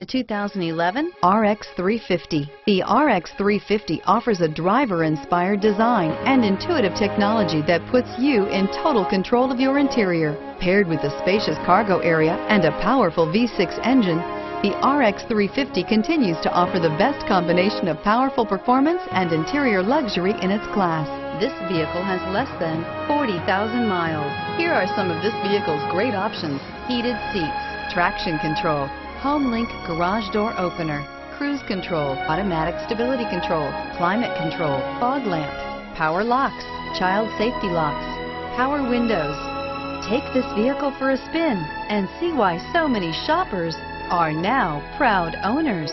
The 2011 RX 350. The RX 350 offers a driver-inspired design and intuitive technology that puts you in total control of your interior. Paired with a spacious cargo area and a powerful V6 engine, the RX 350 continues to offer the best combination of powerful performance and interior luxury in its class. This vehicle has less than 40,000 miles. Here are some of this vehicle's great options. Heated seats, traction control, HomeLink garage door opener, cruise control, automatic stability control, climate control, fog lamps, power locks, child safety locks, power windows. Take this vehicle for a spin and see why so many shoppers are now proud owners.